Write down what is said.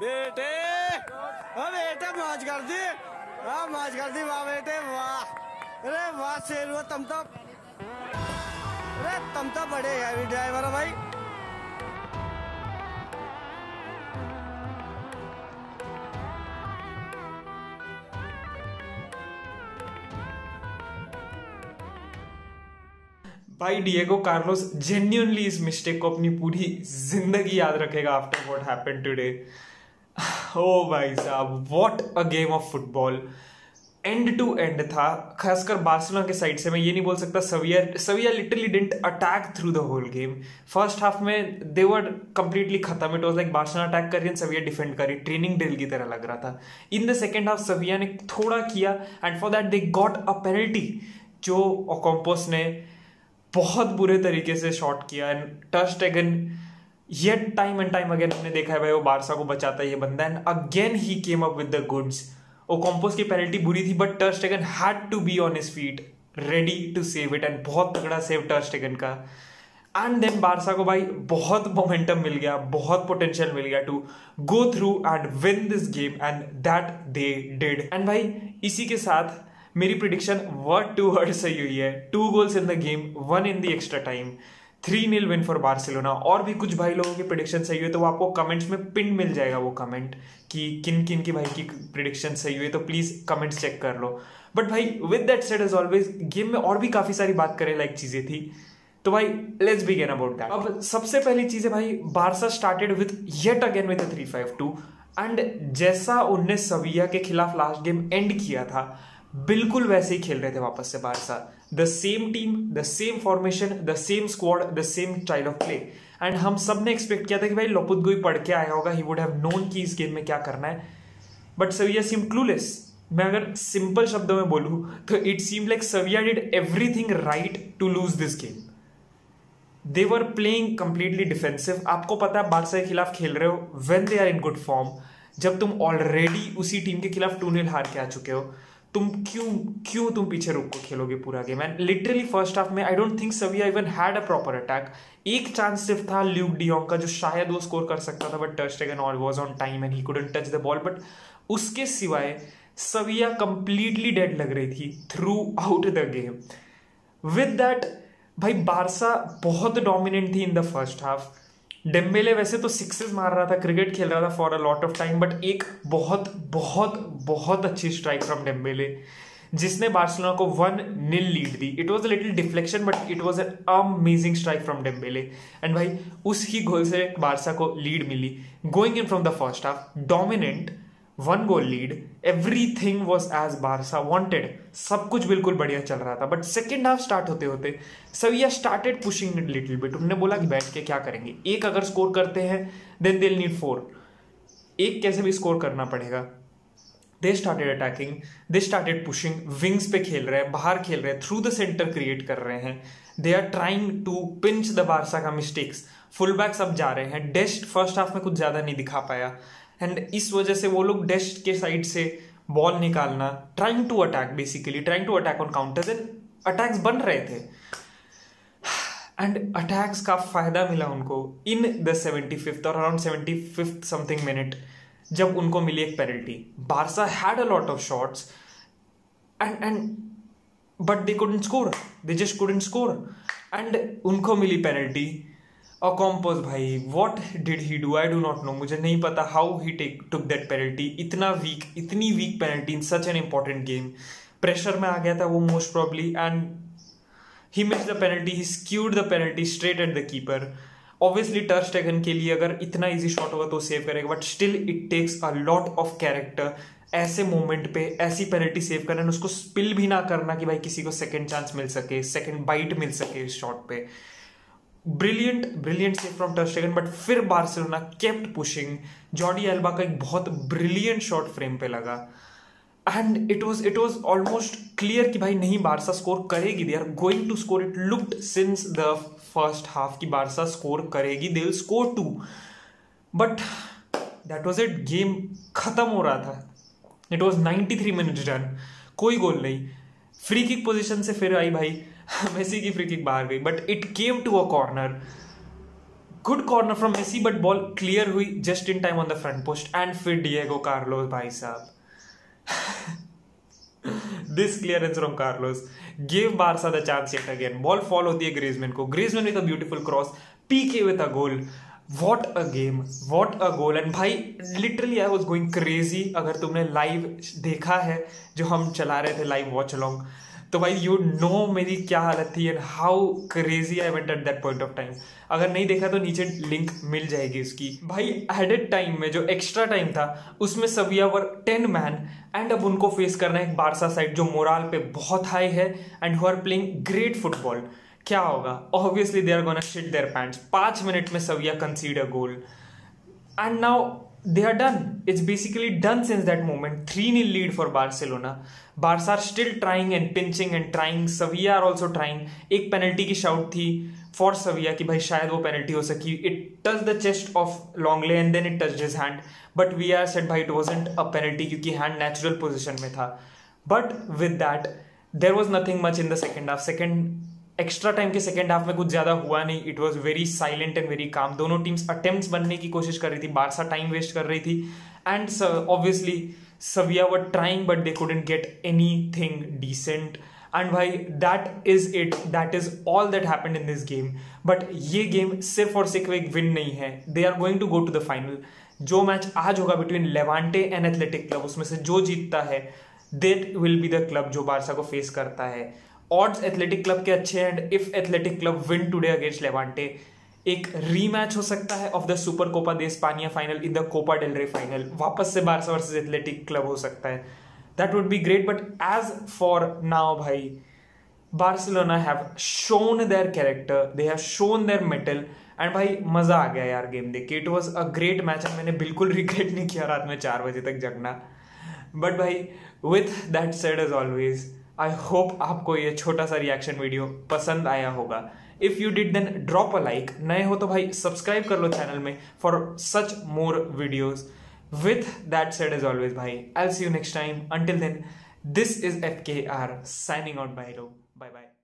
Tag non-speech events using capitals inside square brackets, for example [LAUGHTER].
बेटे। ओ बेटे, मौज कर दी हाँ मौज कर दी वाह बेटे, वाह। अरे वाह, शेर तुम तो अरे तुम तो बड़े हैवी ड्राइवर हो भाई। भाई डिएगो कार्लोस जेन्यूनली इस मिस्टेक को अपनी पूरी ज़िंदगी याद रखेगा आफ्टर व्हाट हैपेंड टुडे [SIGHS] ओ भाई साहब what a game of football end to end था, खासकर बार्सिलोना के साइड से मैं ये नहीं बोल सकता Sevilla Sevilla literally didn't attack through the whole game first half में दे वर कंप्लीटली खत्म. It was like Barcelona attack कर रही सविया डिफेंड कर. रही ट्रेनिंग ड्रिल की तरह लग रहा था. In the second half Xavi ने थोड़ा किया and for that they got a penalty जो ओकम्पोस ने बहुत बुरे तरीके से शॉट किया and tested time and time again हमने देखा है भाई, वो बारसा को बचाता है ये बंदा and again he came up with the goods वो कॉम्पोज की पेनल्टी बुरी थी but ter एगन had to be on his feet ready to save it and बहुत तगड़ा सेव टर्स्ट एगन का. एंड देन बारसा को भाई बहुत मोमेंटम मिल गया, बहुत पोटेंशियल मिल गया to go through and win this game and that they did and भाई, इसी के साथ मेरी प्रिडिक्शन वर्ड टू वर्ड सही हुई है. Two goals in the game one in the extra time three nil win for Barcelona और भी कुछ भाई लोगों की प्रिडिक्शन सही हुई तो वो आपको कमेंट्स में पिन मिल जाएगा वो कमेंट कि किन किन की भाई की प्रिडिक्शन सही हुई तो प्लीज़ कमेंट्स चेक कर लो। बट भाई with that set is always game में और भी काफ़ी सारी बात करें लाइक चीज़ें थी। तो भाई लेट्स बिगिन अबाउट दैट अब सबसे पहली चीज़ है भाई Barca started with yet again with three five two and जैसा उनने सविया के खिलाफ लास्ट गेम एंड किया था बिल्कुल वैसे ही खेल रहे थे वापस से Barca. The same team the same formation the same squad the same style of play and हम सबने एक्सपेक्ट किया था कि भाई लोपुदगोई पढ़ के आया होगा ही वुड हैव नोन की इस गेम में क्या करना है। बट सविया सीम क्लूलेस मैं अगर सिंपल शब्दों में बोलूँ तो it seem like Sevilla did everything right to lose this game they were playing completely defensive आपको पता है बारसा के खिलाफ खेल रहे हो when they are in good form जब तुम ऑलरेडी उसी टीम के खिलाफ टू नील हार के आ चुके हो तुम क्यों क्यों तुम पीछे रुक को खेलोगे पूरा game and literally first half में I don't think Sevilla even had a proper attack एक चांस सिर्फ़ था ल्यूक डियोंग का, जो शायद वो स्कोर कर सकता था but Stegen all was on time and he couldn't touch the ball but उसके सिवाय सविया कंप्लीटली डेड लग रही थी throughout the game with that भाई बारसा बहुत डोमिनेंट थी in the first half Dembele वैसे तो सिक्सेस मार रहा था, क्रिकेट खेल रहा था for a lot of time but एक बहुत बहुत बहुत अच्छी स्ट्राइक फ्रॉम डेम्बेले, जिसने बार्सिलोना को one nil lead the. It was a little deflection but it was an amazing strike from Dembele. And भाई, उस ही गोल से बारसा को lead milli. Going in from the first half dominant one goal lead everything was as Barca wanted सब कुछ बिल्कुल बढ़िया चल रहा था बट सेकेंड हाफ़ स्टार्ट होते होते, Sevilla started pushing it little bit उन्होंने बोला कि बैठ के क्या करेंगे? एक अगर स्कोर करते हैं देन दिल नीड फोर एक कैसे भी स्कोर करना पड़ेगा? They started attacking they started pushing wings पे खेल रहे हैं बाहर खेल रहे हैं थ्रू द सेंटर क्रिएट कर रहे हैं. They are trying to pinch the Barca का मिस्टेक्स फुल बैक्स अब जा रहे हैं. डेस्ट फ़र्स्ट हाफ़ में कुछ ज़्यादा नहीं दिखा पाया. एंड इस वजह से वो लोग डेस्ट के साइड से बॉल निकालना trying to attack basically trying to attack on counters and attacks बन रहे थे। एंड अटैक्स का फ़ायदा मिला उनको इन द सेवेंटी फिफ्थ और around seventy fifth something minute जब उनको मिली एक penalty Barca had a lot of shots and and but they couldn't score they just couldn't score and उनको मिली पेनल्टी और कॉम्पोज भाई what did he do I do not know मुझे नहीं पता how he take took that penalty इतना weak इतनी weak penalty in such an important game pressure में आ गया था वो most probably and he miss the penalty he skewed the penalty straight at the keeper obviously Ter Stegen के लिए अगर इतना इजी शॉट होगा तो सेव करेगा but still it takes a lot of character ऐसे मोमेंट पे, ऐसी पेनल्टी सेव करना उसको स्पिल भी ना करना कि भाई किसी को सेकेंड चांस मिल सके सेकेंड बाइट मिल सके इस शॉट पे. Brilliant brilliant save from Ter Stegen but फिर Barcelona kept pushing Jordi Alba का एक बहुत ब्रिलियंट शॉट फ्रेम पे लगा। And it was it was almost clear कि भाई नहीं, बारसा स्कोर करेगी they are going to score it looked since the first half की बारसा स्कोर करेगी they will score too but that was it game खत्म हो रहा था। It was ninety three minute done कोई गोल नहीं। Free kick position से फिर आई भाई। [LAUGHS] मेसी की फ्री बाहर गई but it came to a corner good corner from Messi but ball clear हुई just in time on the front post and फिर डिएगो कार्लोस भाई साहब. This clear from Carlos gave Barca the chance at again ball fall होती है Griezmann को. Griezmann with a beautiful cross Pique with a goal what a game what a goal and भाई literally I was going crazy अगर तुमने live देखा है, जो हम चला रहे थे लाइव वॉच लॉन्ग तो भाई यू नो मेरी क्या हालत थी and how crazy I went at that point of time अगर नहीं देखा तो नीचे लिंक मिल जाएगी उसकी। भाई एडेड टाइम में जो एक्स्ट्रा टाइम था, उसमें Sevilla were ten man and अब उनको फेस करना है बारसा साइड जो मोराल पे बहुत हाई है and who are playing great football क्या होगा? Obviously they are gonna shit their pants पाँच मिनट में Sevilla concede a goal and now they are done. It's basically done since that moment. 3 0 lead for Barcelona. Barca are still trying and pinching and trying. Sevilla are also trying. एक penalty की shout थी for Sevilla कि भाई शायद वो penalty हो सकी it touch the chest of Lenglet and then it touch his hand but we are set भाई इट वॉजेंट अ पेनल्टी क्योंकि हैंड नेचुरल पोजिशन में था but with that there was nothing much in the second half second extra time के second half में कुछ ज़्यादा हुआ नहीं. It was very silent and very calm दोनों टीम्स अटेम्प्ट बनने की कोशिश कर रही थी. बारसा टाइम वेस्ट कर रही थी. And obviously Xavi were trying but they couldn't get anything decent and भाई that is it that is all that happen in this game but ये गेम सिर्फ़ और सिर्फ़ एक विन नहीं है. They are going to go to the final जो match आज होगा between Levante and Athletic Club उसमें से जो जीतता है that will be the club जो बारसा को फेस करता है. ऑड्स एथलेटिक क्लब के अच्छे and if Athletic Club win today against Levante एक रीमैच हो सकता है of the Super Copa de Espana final in the Copa del Rey final वापस से बारसा वर्सेस एथलेटिक क्लब हो सकता है। That would be great but as for now भाई Barcelona have shown their character they have shown their mettle and भाई, मज़ा आ गया यार गेम देख के। It was a great match and मैंने बिल्कुल रिग्रेट नहीं किया रात में चार बजे तक जगना। बट भाई with that said as always I hope आपको ये छोटा सा रिएक्शन वीडियो पसंद आया होगा। If you did then drop a like नए हो तो भाई सब्सक्राइब कर लो चैनल में for such more videos with that said is always भाई I see you next time until then this is F K R signing out bye low bye bye